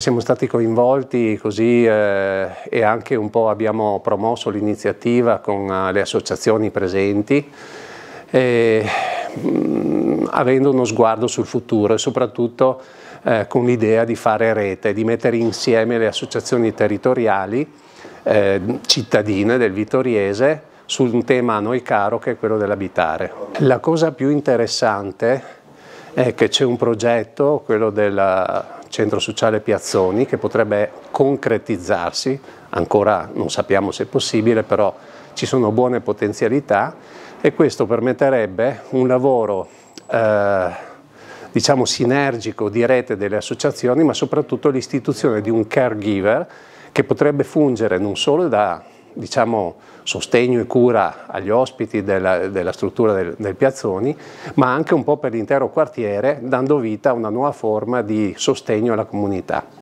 Siamo stati coinvolti così eh, e anche un po' abbiamo promosso l'iniziativa con uh, le associazioni presenti, eh, mh, avendo uno sguardo sul futuro e soprattutto eh, con l'idea di fare rete, di mettere insieme le associazioni territoriali eh, cittadine del Vittoriese su un tema a noi caro che è quello dell'abitare. La cosa più interessante è che c'è un progetto, quello della centro sociale Piazzoni che potrebbe concretizzarsi, ancora non sappiamo se è possibile, però ci sono buone potenzialità e questo permetterebbe un lavoro eh, diciamo sinergico di rete delle associazioni ma soprattutto l'istituzione di un caregiver che potrebbe fungere non solo da diciamo, sostegno e cura agli ospiti della, della struttura del, del, Piazzoni, ma anche un po' per l'intero quartiere, dando vita a una nuova forma di sostegno alla comunità.